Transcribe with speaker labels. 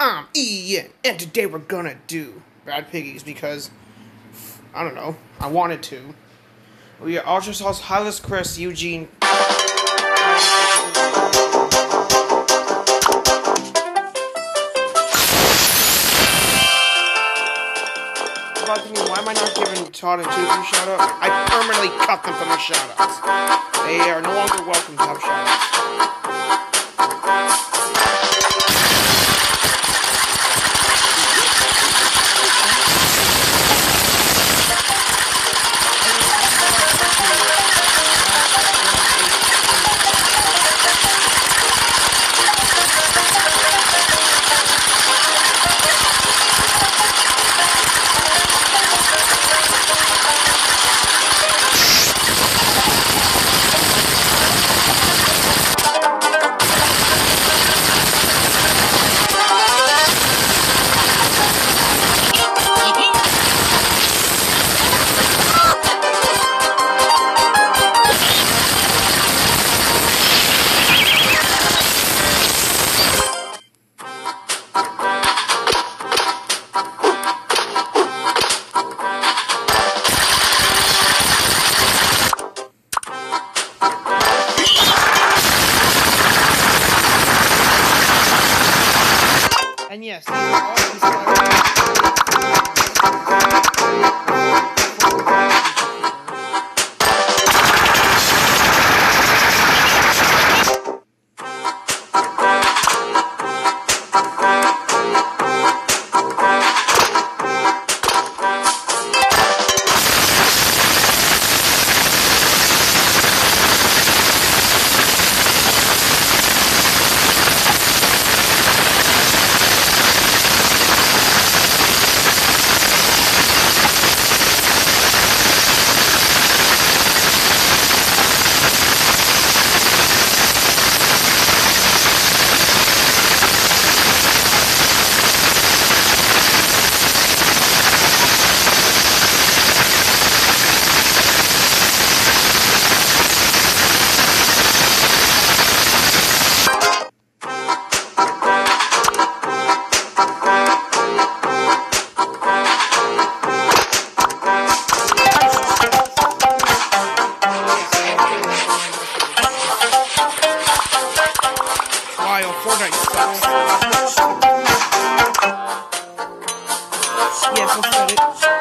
Speaker 1: I'm Ian, and today we're gonna do Bad Piggies because I don't know, I wanted to. We are Ultra Sauce, Hylas, Chris, Eugene. About why am I not giving Todd and a shout out? I permanently cut them from the shout outs. They are no longer welcome to have shout outs. And yes, Fortnite. Yes, I said it.